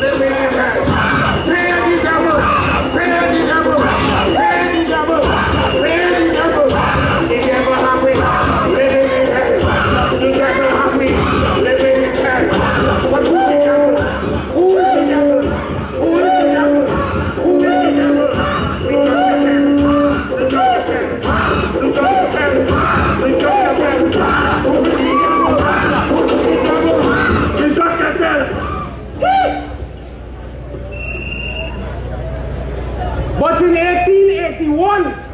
Let me But in 1881,